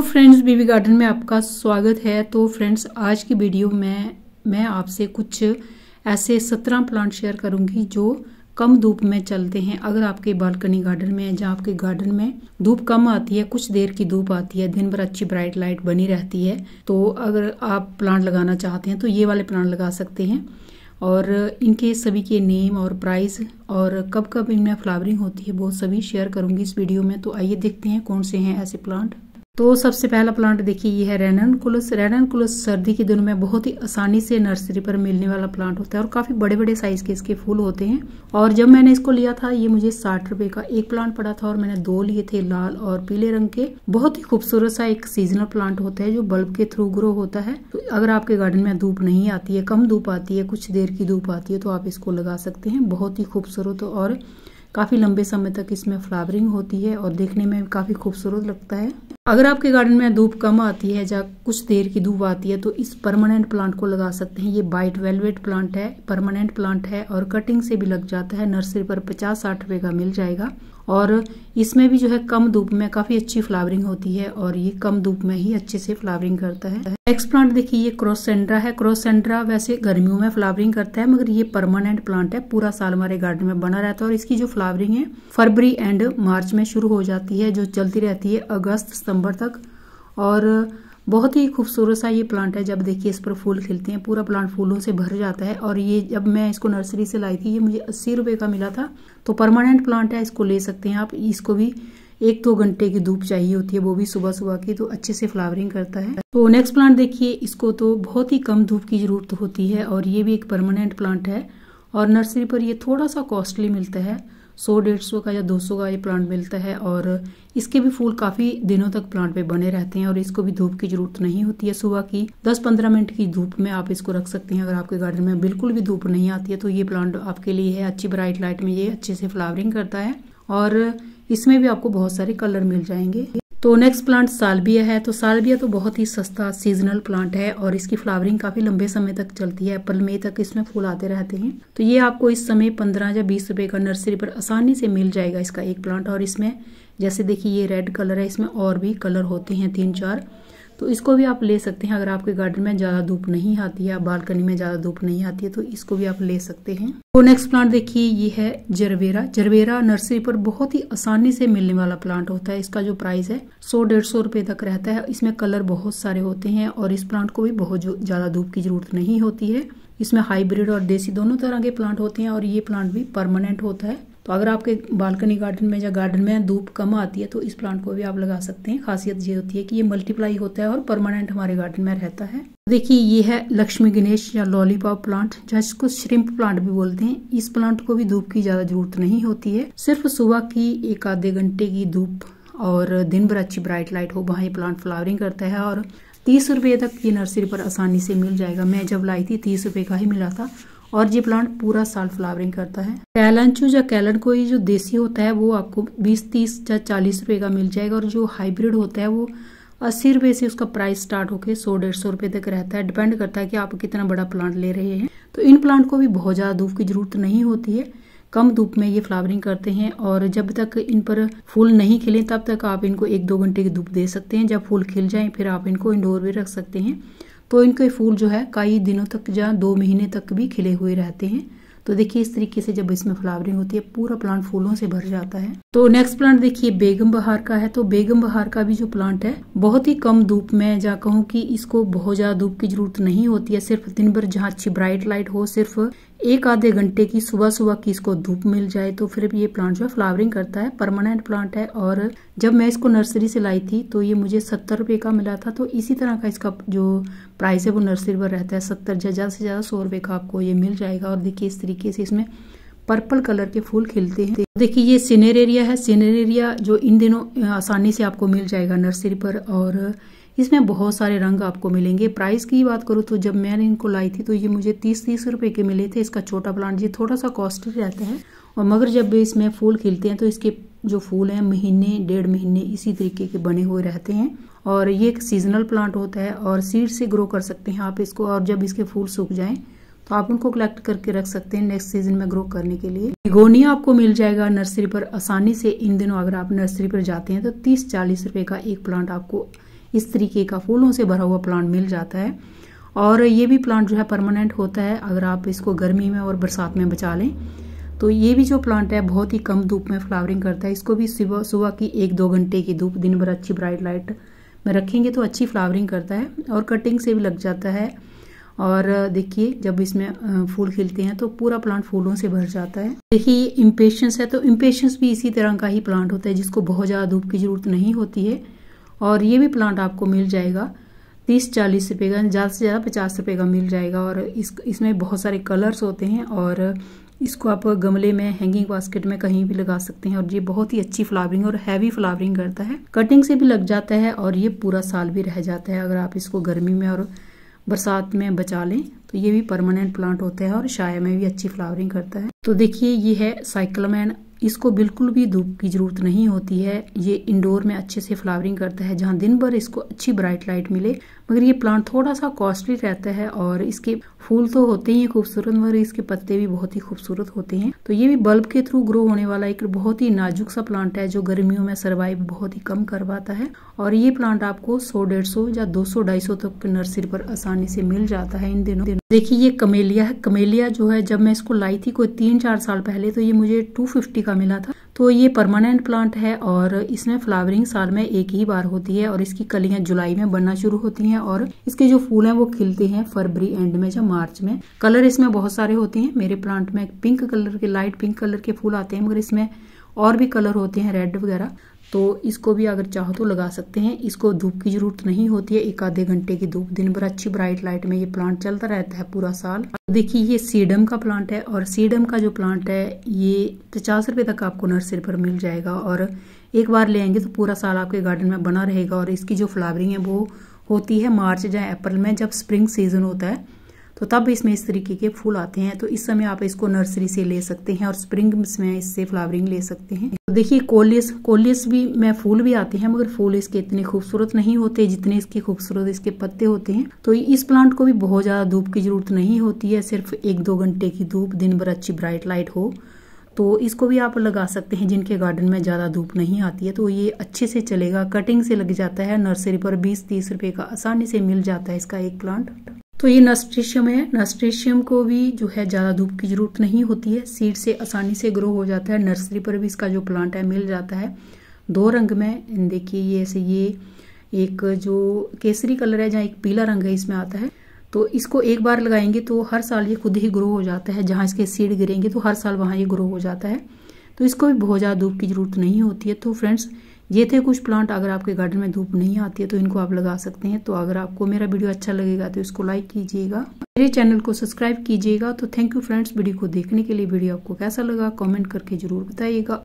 तो फ्रेंड्स, बीबी गार्डन में आपका स्वागत है। तो फ्रेंड्स, आज की वीडियो में मैं आपसे कुछ ऐसे सत्रह प्लांट शेयर करूँगी जो कम धूप में चलते हैं। अगर आपके बालकनी गार्डन में है जहाँ आपके गार्डन में धूप कम आती है, कुछ देर की धूप आती है, दिन भर अच्छी ब्राइट लाइट बनी रहती है तो अगर आप प्लांट लगाना चाहते हैं तो ये वाले प्लांट लगा सकते हैं। और इनके सभी के नेम और प्राइस और कब कब इनमें फ्लावरिंग होती है, वो सभी शेयर करूँगी इस वीडियो में। तो आइए देखते हैं कौन से हैं ऐसे प्लांट। तो सबसे पहला प्लांट देखिए, ये है रेनन कुलस रेनन कुलस सर्दी के दिनों में बहुत ही आसानी से नर्सरी पर मिलने वाला प्लांट होता है और काफ़ी बड़े बड़े साइज़ के इसके फूल होते हैं। और जब मैंने इसको लिया था, ये मुझे साठ रुपए का एक प्लांट पड़ा था और मैंने दो लिए थे, लाल और पीले रंग के। बहुत ही खूबसूरत सा एक सीजनल प्लांट होता है जो बल्ब के थ्रू ग्रो होता है। तो अगर आपके गार्डन में धूप नहीं आती है, कम धूप आती है, कुछ देर की धूप आती है तो आप इसको लगा सकते हैं। बहुत ही खूबसूरत और काफ़ी लंबे समय तक इसमें फ्लावरिंग होती है और देखने में काफ़ी खूबसूरत लगता है। अगर आपके गार्डन में धूप कम आती है या कुछ देर की धूप आती है तो इस परमानेंट प्लांट को लगा सकते हैं। ये बाइट वेलवेट प्लांट है परमानेंट प्लांट है और कटिंग से भी लग जाता है। नर्सरी पर पचास साठ रुपए का मिल जाएगा। और इसमें भी जो है कम धूप में काफ़ी अच्छी फ्लावरिंग होती है और ये कम धूप में ही अच्छे से फ्लावरिंग करता है। नेक्स्ट प्लांट देखिए, ये क्रॉस सेंड्रा है। क्रॉस सेंड्रा वैसे गर्मियों में फ्लावरिंग करता है, मगर ये परमानेंट प्लांट है। पूरा साल हमारे गार्डन में बना रहता है और इसकी जो फ्लावरिंग है फरवरी एंड मार्च में शुरू हो जाती है, जो चलती रहती है अगस्त, सितंबर तक। और बहुत ही खूबसूरत सा ये प्लांट है। जब देखिए इस पर फूल खिलते हैं, पूरा प्लांट फूलों से भर जाता है। और ये जब मैं इसको नर्सरी से लाई थी, ये मुझे अस्सी रुपए का मिला था। तो परमानेंट प्लांट है, इसको ले सकते हैं आप। इसको भी एक दो घंटे की धूप चाहिए होती है, वो भी सुबह सुबह की तो अच्छे से फ्लावरिंग करता है। तो नेक्स्ट प्लांट देखिए, इसको तो बहुत ही कम धूप की ज़रूरत होती है। और ये भी एक परमानेंट प्लांट है। और नर्सरी पर ये थोड़ा सा कॉस्टली मिलता है। सौ, डेढ़ सौ का या दो सौ का ये प्लांट मिलता है और इसके भी फूल काफ़ी दिनों तक प्लांट पे बने रहते हैं और इसको भी धूप की ज़रूरत नहीं होती है। सुबह की 10-15 मिनट की धूप में आप इसको रख सकते हैं। अगर आपके गार्डन में बिल्कुल भी धूप नहीं आती है तो ये प्लांट आपके लिए है। अच्छी ब्राइट लाइट में ये अच्छे से फ्लावरिंग करता है और इसमें भी आपको बहुत सारे कलर मिल जाएँगे। तो नेक्स्ट प्लांट सालबिया है तो सालबिया तो बहुत ही सस्ता सीजनल प्लांट है और इसकी फ्लावरिंग काफ़ी लंबे समय तक चलती है, अप्रैल, मई तक इसमें फूल आते रहते हैं। तो ये आपको इस समय पंद्रह या बीस रुपए का नर्सरी पर आसानी से मिल जाएगा इसका एक प्लांट और इसमें, जैसे देखिए ये रेड कलर है, इसमें और भी कलर होते हैं तीन चार। तो इसको भी आप ले सकते हैं। अगर आपके गार्डन में ज़्यादा धूप नहीं आती है बालकनी में ज़्यादा धूप नहीं आती है तो इसको भी आप ले सकते हैं। तो नेक्स्ट प्लांट देखिए, ये है जरवेरा जरवेरा नर्सरी पर बहुत ही आसानी से मिलने वाला प्लांट होता है। इसका जो प्राइस है, सौ डेढ़ सौ रुपए तक रहता है। इसमें कलर बहुत सारे होते हैं और इस प्लांट को भी बहुत ज़्यादा धूप की ज़रूरत नहीं होती है। इसमें हाइब्रिड और देसी दोनों तरह के प्लांट होते हैं और ये प्लांट भी परमानेंट होता है। तो अगर आपके बालकनी गार्डन में या गार्डन में धूप कम आती है तो इस प्लांट को भी आप लगा सकते हैं। खासियत ये होती है कि ये मल्टीप्लाई होता है और परमानेंट हमारे गार्डन में रहता है। देखिए, ये है लक्ष्मी गणेश या लॉलीपॉप प्लांट जिसको श्रिम्प प्लांट भी बोलते हैं। इस प्लांट को भी धूप की ज़्यादा ज़रूरत नहीं होती है। सिर्फ़ सुबह की एक आधे घंटे की धूप और दिन भर अच्छी ब्राइट लाइट हो, वहाँ ये प्लांट फ्लावरिंग करता है और तीस रुपए तक ये नर्सरी पर आसानी से मिल जाएगा। मैं जब लाई थी, तीस रुपए का ही मिला था। और ये प्लांट पूरा साल फ्लावरिंग करता है। कैलनचू या कैलन कोई जो देसी होता है, वो आपको 20 30 या 40 रुपए का मिल जाएगा और जो हाइब्रिड होता है, वो अस्सी रुपए से उसका प्राइस स्टार्ट होकर सौ, डेढ़ सौ रुपए तक रहता है। डिपेंड करता है कि आप कितना बड़ा प्लांट ले रहे हैं। तो इन प्लांट को भी बहुत ज़्यादा धूप की ज़रूरत नहीं होती है। कम धूप में ये फ्लावरिंग करते हैं और जब तक इन पर फूल नहीं खिले, तब तक आप इनको एक, दो घंटे की धूप दे सकते हैं। जब फूल खिल जाए, फिर आप इनको इंडोर भी रख सकते हैं। तो इनके फूल जो है कई दिनों तक या दो महीने तक भी खिले हुए रहते हैं। तो देखिए, इस तरीके से जब इसमें फ्लावरिंग होती है, पूरा प्लांट फूलों से भर जाता है। तो नेक्स्ट प्लांट देखिए, बेगम बहार का है। तो बेगम बहार का भी जो प्लांट है, बहुत ही कम धूप में जा कहूँ कि इसको बहुत ज़्यादा धूप की ज़रूरत नहीं होती है। सिर्फ़ दिन भर जहाँ अच्छी ब्राइट लाइट हो, सिर्फ़ एक आधे घंटे की सुबह सुबह की इसको धूप मिल जाए तो फिर ये प्लांट जो है फ्लावरिंग करता है। परमानेंट प्लांट है और जब मैं इसको नर्सरी से लाई थी तो ये मुझे सत्तर रुपए का मिला था। तो इसी तरह का इसका जो प्राइस है वो नर्सरी पर रहता है, सत्तर ज़्यादा से ज़्यादा सौ रुपए का आपको ये मिल जाएगा। और देखिए इस तरीके से इसमें पर्पल कलर के फूल खिलते हैं। देखिए ये सीनियर एरिया है। सीनियर एरिया जो इन दिनों आसानी से आपको मिल जाएगा नर्सरी पर। और इसमें बहुत सारे रंग आपको मिलेंगे। प्राइस की बात करूँ तो जब मैंने इनको लाई थी तो ये मुझे तीस तीस रुपए के मिले थे। इसका छोटा प्लांट ये थोड़ा सा कॉस्टली रहता है। और मगर जब इसमें फूल खिलते हैं तो इसके जो फूल हैं, महीने, डेढ़ महीने इसी तरीके के बने हुए रहते हैं। और ये एक सीजनल प्लांट होता है और सीड से ग्रो कर सकते हैं आप इसको और जब इसके फूल सूख जाएँ तो आप उनको कलेक्ट करके रख सकते हैं नेक्स्ट सीज़न में ग्रो करने के लिए। बिगोनिया आपको मिल जाएगा नर्सरी पर। आसानी से इन दिनों अगर आप नर्सरी पर जाते हैं तो तीस चालीस रुपए का एक प्लांट आपको इस तरीके का फूलों से भरा हुआ प्लांट मिल जाता है। और ये भी प्लांट जो है परमानेंट होता है, अगर आप इसको गर्मी में और बरसात में बचा लें तो ये भी जो प्लांट है, बहुत ही कम धूप में फ्लावरिंग करता है। इसको भी सुबह सुबह की एक दो घंटे की धूप, दिन भर अच्छी ब्राइट लाइट में रखेंगे तो अच्छी फ्लावरिंग करता है और कटिंग से भी लग जाता है। और देखिए, जब इसमें फूल खिलते हैं तो पूरा प्लांट फूलों से भर जाता है। देखिए इम्पेशंस है तो इम्पेशंस भी इसी तरह का ही प्लांट होता है जिसको बहुत ज़्यादा धूप की ज़रूरत नहीं होती है। और ये भी प्लांट आपको मिल जाएगा। तीस चालीस रुपये का, ज़्यादा से ज़्यादा पचास रुपये का मिल जाएगा और इस, इसमें बहुत सारे कलर्स होते हैं और इसको आप गमले में हैंगिंग बास्केट में कहीं भी लगा सकते हैं और ये बहुत ही अच्छी फ्लावरिंग और हैवी फ्लावरिंग करता है। कटिंग से भी लग जाता है और ये पूरा साल भी रह जाता है। अगर आप इसको गर्मी में और बरसात में बचा लें तो ये भी परमानेंट प्लांट होता है और शाया में भी अच्छी फ्लावरिंग करता है। तो देखिए, ये है साइक्लोमैन इसको बिल्कुल भी धूप की ज़रूरत नहीं होती है। ये इंडोर में अच्छे से फ्लावरिंग करता है। जहाँ दिन भर इसको अच्छी ब्राइट लाइट मिले मगर ये प्लांट थोड़ा सा कॉस्टली रहता है और इसके फूल तो होते ही खूबसूरत, मगर इसके पत्ते भी बहुत ही खूबसूरत होते हैं। तो ये भी बल्ब के थ्रू ग्रो होने वाला एक बहुत ही नाजुक सा प्लांट है, जो गर्मियों में सर्वाइव बहुत ही कम करवाता है। और ये प्लांट आपको सौ, डेढ़ सौ या दो सौ, ढाई सौ तक नर्सरी पर आसानी से मिल जाता है इन दिनों। देखिए, ये कमेलिया है। कमेलिया जो है, जब मैं इसको लाई थी कोई तीन चार साल पहले तो ये मुझे टू फिफ्टी का मिला था। तो ये परमानेंट प्लांट है और इसमें फ्लावरिंग साल में एक ही बार होती है और इसकी कलियाँ जुलाई में बनना शुरू होती हैं और इसके जो फूल हैं वो खिलते हैं फरवरी एंड में या मार्च में। कलर इसमें बहुत सारे होते हैं। मेरे प्लांट में पिंक कलर के लाइट पिंक कलर के फूल आते हैं, मगर इसमें और भी कलर होते हैं रेड वगैरह। तो इसको भी अगर चाहो तो लगा सकते हैं। इसको धूप की ज़रूरत नहीं होती है। एक आधे घंटे की धूप। दिन भर अच्छी ब्राइट लाइट में ये प्लांट चलता रहता है पूरा साल। देखिए, ये सीडम का प्लांट है और सीडम का जो प्लांट है, ये पचास रुपए तक आपको नर्सरी पर मिल जाएगा और एक बार ले आएँगे तो पूरा साल आपके गार्डन में बना रहेगा और इसकी जो फ्लावरिंग है वो होती है मार्च या अप्रैल में जब स्प्रिंग सीज़न होता है। तो तब इसमें इस तरीके के फूल आते हैं। तो इस समय आप इसको नर्सरी से ले सकते हैं और स्प्रिंग में इससे फ्लावरिंग ले सकते हैं। तो देखिए, कोलियस कोलियस भी में फूल भी आते हैं, मगर फूल इसके इतने खूबसूरत नहीं होते जितने इसके खूबसूरत इसके पत्ते होते हैं। तो इस प्लांट को भी बहुत ज़्यादा धूप की ज़रूरत नहीं होती है, सिर्फ़ एक दो घंटे की धूप, दिन भर अच्छी ब्राइट लाइट हो। तो इसको भी आप लगा सकते हैं, जिनके गार्डन में ज़्यादा धूप नहीं आती है। तो ये अच्छे से चलेगा, कटिंग से लग जाता है, नर्सरी पर 20-30 रुपए का आसानी से मिल जाता है इसका एक प्लांट। तो ये नस्ट्रेशियम है। नस्ट्रेशियम को भी जो है ज़्यादा धूप की ज़रूरत नहीं होती है। सीड से आसानी से ग्रो हो जाता है। नर्सरी पर भी इसका जो प्लांट है, मिल जाता है। दो रंग में देखिए, ये ऐसे ये एक जो केसरी कलर है, जहाँ एक पीला रंग है, इसमें आता है। तो इसको एक बार लगाएँगे तो हर साल ये खुद ही ग्रो हो जाता है। जहाँ इसके सीड गिरेंगे तो हर साल वहाँ ये ग्रो हो जाता है। तो इसको भी बहुत ज़्यादा धूप की ज़रूरत नहीं होती है। तो फ्रेंड्स ये थे कुछ प्लांट अगर आपके गार्डन में धूप नहीं आती है तो इनको आप लगा सकते हैं। तो अगर आपको मेरा वीडियो अच्छा लगेगा तो इसको लाइक कीजिएगा। मेरे चैनल को सब्सक्राइब कीजिएगा। तो थैंक यू फ्रेंड्स वीडियो को देखने के लिए वीडियो आपको कैसा लगा कॉमेंट करके ज़रूर बताइएगा।